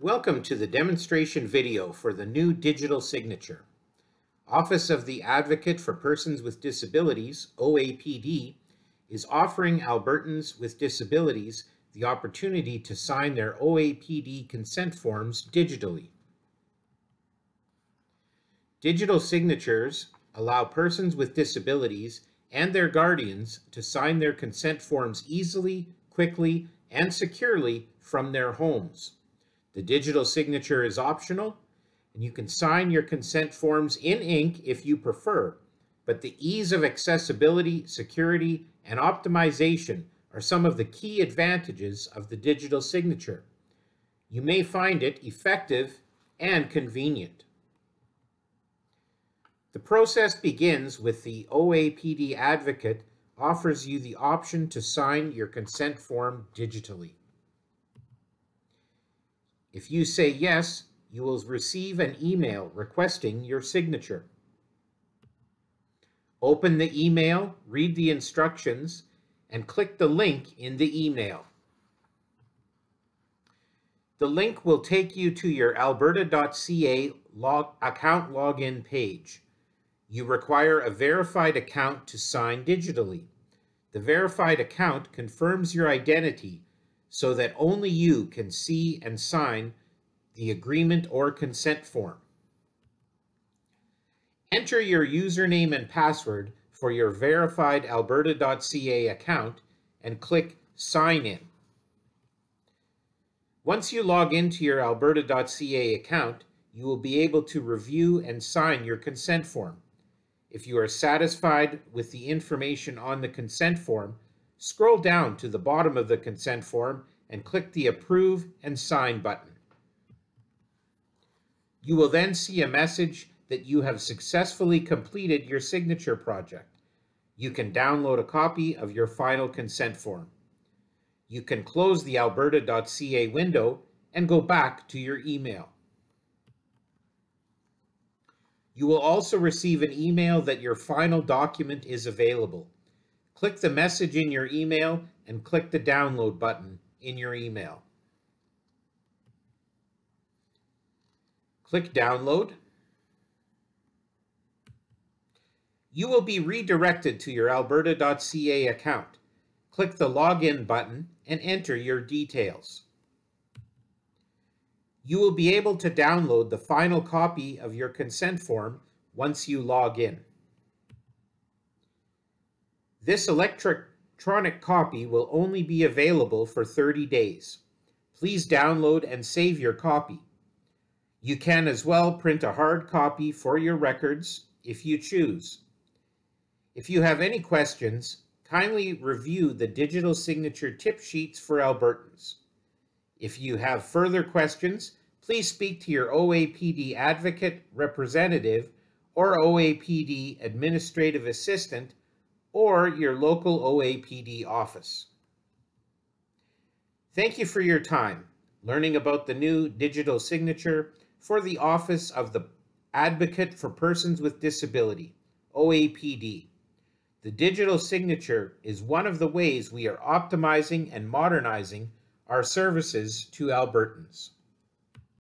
Welcome to the demonstration video for the new digital signature. Office of the Advocate for Persons with Disabilities, OAPD, is offering Albertans with disabilities the opportunity to sign their OAPD consent forms digitally. Digital signatures allow persons with disabilities and their guardians to sign their consent forms easily, quickly, and securely from their homes. The digital signature is optional, and you can sign your consent forms in ink if you prefer, but the ease of accessibility, security, and optimization are some of the key advantages of the digital signature. You may find it effective and convenient. The process begins with the OAPD advocate offers you the option to sign your consent form digitally. If you say yes, you will receive an email requesting your signature. Open the email, read the instructions, and click the link in the email. The link will take you to your alberta.ca log account login page. You require a verified account to sign digitally. The verified account confirms your identity so that only you can see and sign the agreement or consent form. Enter your username and password for your verified alberta.ca account and click Sign In. Once you log into your alberta.ca account, you will be able to review and sign your consent form. If you are satisfied with the information on the consent form, scroll down to the bottom of the consent form and click the Approve and Sign button. You will then see a message that you have successfully completed your signature project. You can download a copy of your final consent form. You can close the alberta.ca window and go back to your email. You will also receive an email that your final document is available. Click the message in your email and click the download button in your email. Click download. You will be redirected to your alberta.ca account. Click the login button and enter your details you will be able to download the final copy of your consent form once you log in. This electronic copy will only be available for 30 days. Please download and save your copy. You can as well print a hard copy for your records if you choose. If you have any questions, kindly review the digital signature tip sheets for Albertans. If you have further questions, please speak to your OAPD advocate, representative, or OAPD administrative assistant, or your local OAPD office. Thank you for your time learning about the new digital signature for the Office of the Advocate for Persons with Disability, OAPD. The digital signature is one of the ways we are optimizing and modernizing our services to Albertans.